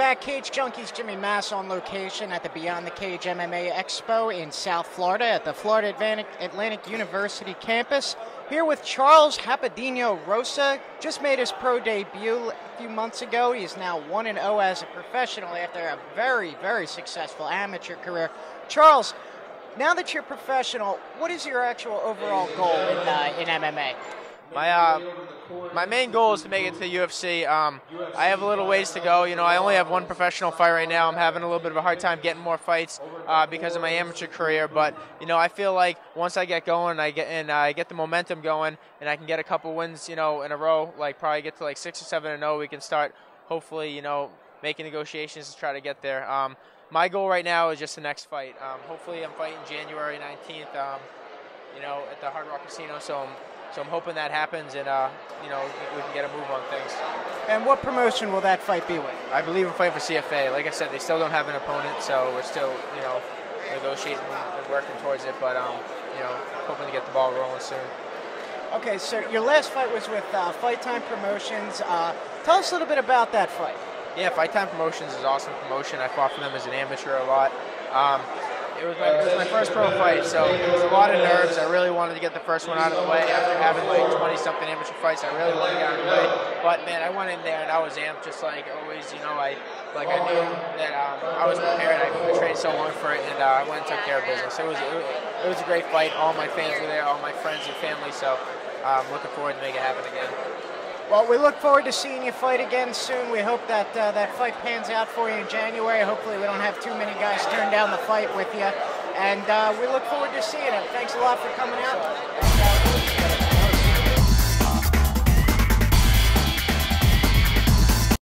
back. Cage Junkies Jimmy Mass on location at the Beyond the Cage MMA Expo in South Florida at the Florida Atlantic, Atlantic University campus. Here with Charles Hapadino Rosa. Just made his pro debut a few months ago. He is now 1 0 as a professional after a very, very successful amateur career. Charles, now that you're professional, what is your actual overall goal in, uh, in MMA? My uh, my main goal is to make it to the UFC. Um, I have a little ways to go. You know, I only have one professional fight right now. I'm having a little bit of a hard time getting more fights uh, because of my amateur career. But you know, I feel like once I get going, I get and I get the momentum going, and I can get a couple wins, you know, in a row. Like probably get to like six or seven and zero. We can start hopefully, you know, making negotiations to try to get there. Um, my goal right now is just the next fight. Um, hopefully, I'm fighting January 19th. Um, you know, at the Hard Rock Casino. So I'm so I'm hoping that happens and, uh, you know, we can get a move on things. And what promotion will that fight be with? I believe I'm fighting for CFA. Like I said, they still don't have an opponent, so we're still, you know, negotiating and working towards it, but, um, you know, hoping to get the ball rolling soon. Okay, so your last fight was with uh, Fight Time Promotions. Uh, tell us a little bit about that fight. Yeah, Fight Time Promotions is awesome promotion. I fought for them as an amateur a lot. Um, it was, my, it was my first pro fight, so it was a lot of nerves. I really wanted to get the first one out of the way after having like 20 something amateur fights. I really wanted to get out of the way. But man, I went in there and I was amped, just like always. You know, I like I knew that um, I was prepared. I, trained so long for it, and uh, I went and took care of business. It was it, it was a great fight. All my fans were there, all my friends and family. So I'm um, looking forward to make it happen again. Well, we look forward to seeing you fight again soon. We hope that uh, that fight pans out for you in January. Hopefully, we don't have too many guys turn down the fight with you. And uh, we look forward to seeing it. Thanks a lot for coming out.